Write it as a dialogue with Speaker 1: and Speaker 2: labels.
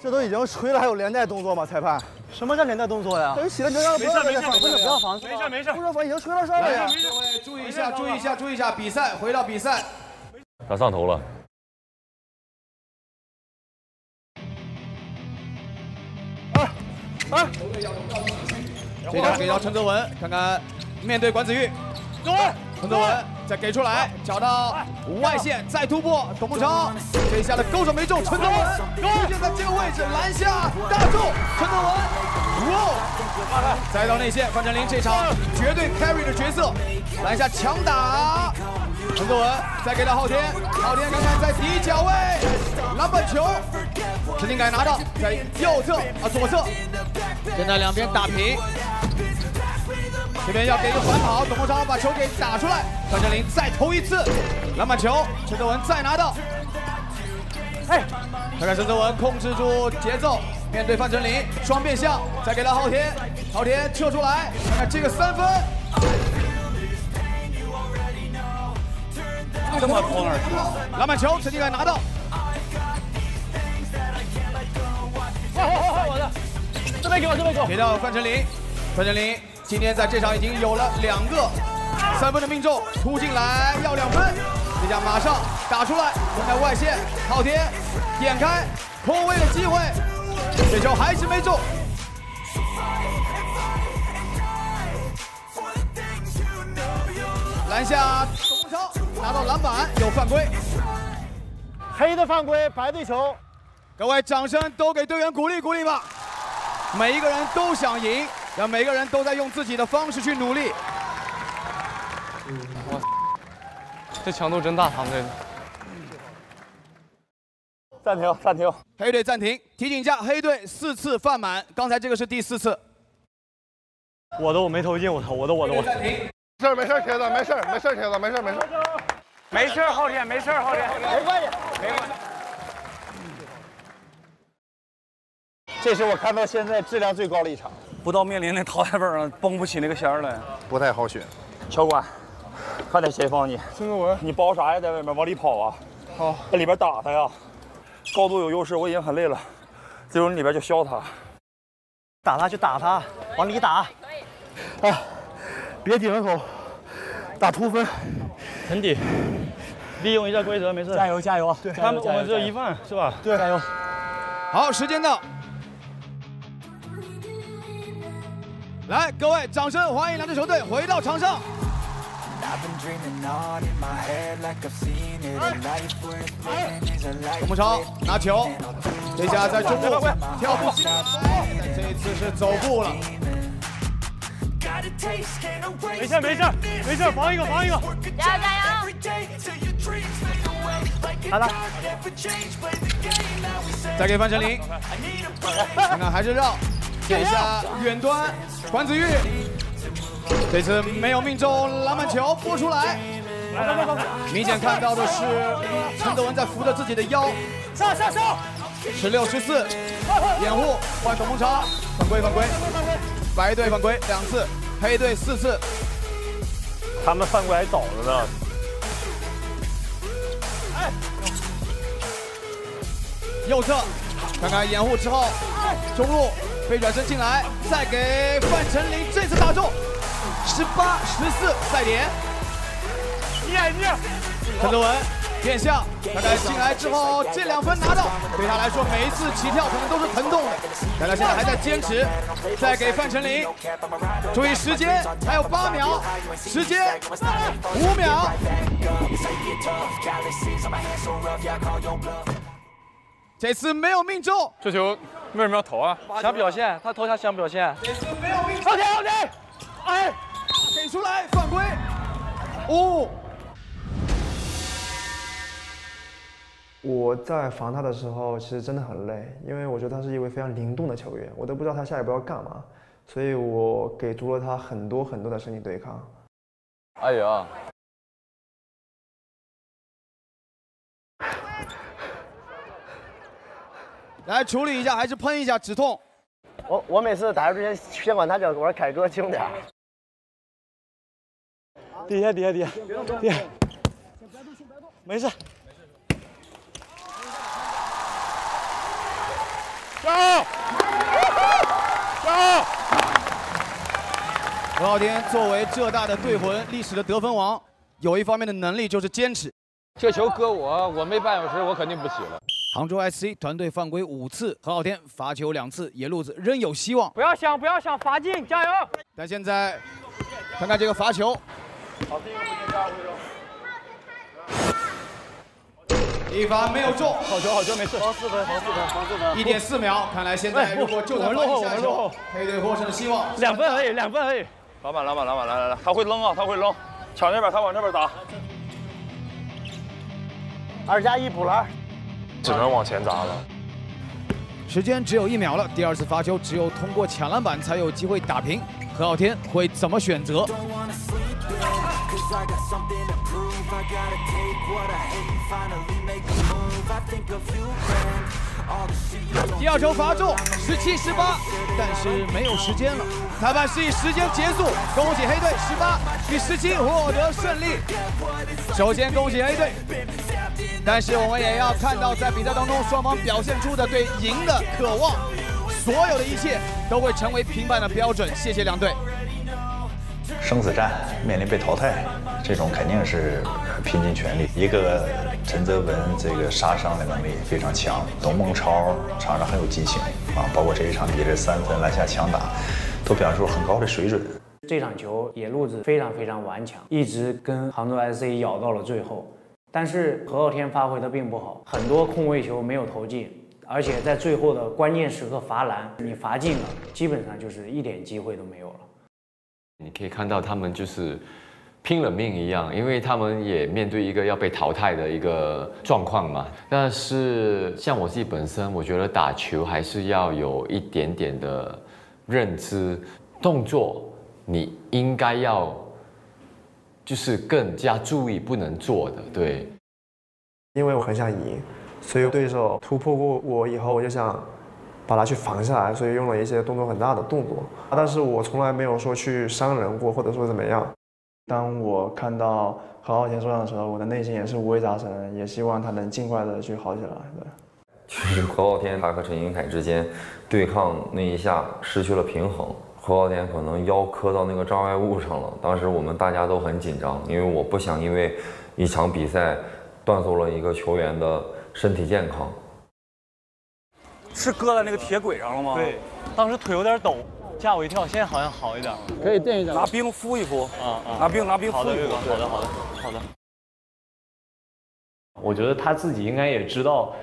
Speaker 1: 这都已经吹了，还有连带动作吗？裁判？
Speaker 2: 什么叫连带动作呀？
Speaker 1: 等于起了，你让
Speaker 2: 没事没事，不是不要防，
Speaker 3: 没事没事，
Speaker 1: 不要防已经吹到上了呀。
Speaker 4: 各位注意一下，注意一下，注意一下，比赛回到比赛。
Speaker 5: 他上头了。
Speaker 1: 啊！
Speaker 4: 这条给到陈泽文，看看面对管子玉，陈泽文再给出来，找到外线再突破，董梦超这一下的勾手没中，陈泽文出现在这个位置拦下打中，陈泽文，哇！再到内线，范丞丞这场绝对 carry 的角色，拦下强打，陈泽文再给到昊天，昊天看看在底角位篮板球，陈金凯拿到在右侧啊左侧，现在两边打平。这边要给一个反跑，董梦超把球给打出来，范丞丞再投一次篮板球，陈泽文再拿到。哎，看看陈泽文控制住节奏，面对范丞丞双变向，再给到昊天，昊天撤出来，看看这个三分。
Speaker 3: 这么投哪儿去？
Speaker 4: 篮板球，陈继凯拿到。
Speaker 3: 我的，这边给我，这边给我。
Speaker 4: 给到范丞丞，范丞丞今天在这场已经有了两个三分的命中，突进来要两分，这下马上打出来，看看外线，昊天点开空位的机会，这球还是没中。篮下董梦超拿到篮板，有犯规，
Speaker 2: 黑的犯规，白的球。
Speaker 4: 各位掌声都给队员鼓励鼓励吧，每一个人都想赢。让每个人都在用自己的方式去努力。
Speaker 3: 哇，这强度真大，他们这。
Speaker 2: 暂停，暂停。
Speaker 4: 黑队暂停，提醒一下，黑队四次犯满，刚才这个是第四次。
Speaker 2: 我的我没投进，我投我的我的我。
Speaker 1: 没事没事，铁子没事没事，铁子没事没事。
Speaker 3: 没事，昊天没事，昊天
Speaker 2: 没关系，没关系。这是我看到现在质量最高的一场。
Speaker 6: 不到面临那淘汰本上，绷不起那个弦来，
Speaker 1: 不太好选。
Speaker 2: 乔管，快点谁放你。
Speaker 1: 孙子文，
Speaker 6: 你包啥呀？在外面往里跑啊！
Speaker 1: 好，
Speaker 6: 在里边打他呀。高度有优势，我已经很累了。这种里边就削他，
Speaker 2: 打他就打他，往里打。哎，别顶着口，打突分，
Speaker 6: 沉底，利用一下规则，没事。
Speaker 2: 加油加油！
Speaker 6: 对，他们我们只有一份是吧？
Speaker 2: 对，加油。
Speaker 4: 好，时间到。来，各位，掌声欢迎两支球队回到场上。董梦超拿球，这下在中路跳步这一次是走步了。
Speaker 3: 没事没事没事，防一个防一个，
Speaker 7: 加油加油！
Speaker 2: 来了，
Speaker 4: 再给范丞丞，看看 还是绕。点一下远端，管子玉，这次没有命中篮板球，拨出来。明显看到的是陈德文在扶着自己的腰。
Speaker 2: 上上上！
Speaker 4: 十六十四，掩护换董梦超，犯规犯规，白队犯规两次，黑队四次。
Speaker 6: 他们犯规还早着呢。
Speaker 4: 哎，右侧，看看掩护之后，中路。飞转身进来，再给范丞丞，这次打中，十八十四，赛点。
Speaker 3: 念念，
Speaker 4: 陈德文变向，看看进来之后这两分拿到，对他来说每一次起跳可能都是疼痛的，但他现在还在坚持。再给范丞丞，注意时间，还有八秒，时间五秒。这次没有命中，
Speaker 3: 这球为什么要投啊？
Speaker 6: 想表现，他投下想表现。
Speaker 4: 这次没有命中，天后天，哎，给出来犯规，哦。
Speaker 8: 我在防他的时候，其实真的很累，因为我觉得他是一位非常灵动的球员，我都不知道他下一步要干嘛，所以我给足了他很多很多的身体对抗。
Speaker 5: 哎呀。
Speaker 4: 来处理一下，还是喷一下止痛。
Speaker 2: 我我每次打球之前先管他叫，我说凯哥轻点。底下底下底下，底下，没事。
Speaker 1: 加油！加油！
Speaker 4: 何浩天作为浙大的队魂，历史的得分王，有一方面的能力就是坚持。
Speaker 5: 这球搁我，我没半小时，我肯定不起了。
Speaker 4: 杭州 SC 团队犯规五次，何浩天罚球两次，野路子仍有希望。
Speaker 3: 不要想，不要想，罚进，加油！
Speaker 4: 但现在看看这个罚球，一罚没有中，
Speaker 1: 好球，好球，没事。
Speaker 3: 防四分，防四分，防四分。
Speaker 4: 一点四秒，看来现在如果就算罚进下一球，配队获胜的希望
Speaker 3: 两分而已，两分而已。
Speaker 6: 老板，老板，老板，来来来，他会扔啊，他会扔，抢这边，他往这边打。
Speaker 2: 二加一补篮。
Speaker 1: 只能往前砸了。
Speaker 4: 时间只有一秒了，第二次罚球只有通过抢篮板才有机会打平。何浩天会怎么选择？第二球罚中，十七十八，但是没有时间了。裁判示意时间结束，恭喜黑队十八比十七获得胜利。首先恭喜黑队，但是我们也要看到在比赛当中双方表现出的对赢的渴望，所有的一切都会成为评判的标准。谢谢两队。
Speaker 7: 生死战面临被淘汰，这种肯定是拼尽全力。一个陈泽文这个杀伤的能力非常强，董梦超场上很有激情啊，包括这一场比赛三分篮下强打，都表现出很高的水准。
Speaker 9: 这场球野路子非常非常顽强，一直跟杭州 SC 咬到了最后。但是何浩天发挥的并不好，很多空位球没有投进，而且在最后的关键时刻罚篮，你罚进了，基本上就是一点机会都没有了。
Speaker 5: 你可以看到他们就是拼了命一样，因为他们也面对一个要被淘汰的一个状况嘛。但是像我自己本身，我觉得打球还是要有一点点的认知，动作你应该要就是更加注意不能做的，对。
Speaker 8: 因为我很想赢，所以对手突破过我以后，我就想把他去防下来，所以用了一些动作很大的动作。但是我从来没有说去伤人过，或者说怎么样。当我看到何浩天受伤的时候，我的内心也是五味杂陈，也希望他能尽快的去好起来。对。
Speaker 10: 就是何浩天他和陈英凯之间对抗那一下失去了平衡，何浩天可能腰磕到那个障碍物上了。当时我们大家都很紧张，因为我不想因为一场比赛断送了一个球员的身体健康。
Speaker 6: 是搁在那个铁轨上了吗？
Speaker 3: 对，当时腿有点抖，吓我一跳。现在好像好一点了。
Speaker 1: 可以垫一下，
Speaker 6: 拿冰敷一敷。
Speaker 3: 啊啊！
Speaker 6: 拿冰拿冰敷
Speaker 3: 好的，
Speaker 6: 一敷。
Speaker 3: 好的，好的，好的。
Speaker 11: 我觉得他自己应该也知道，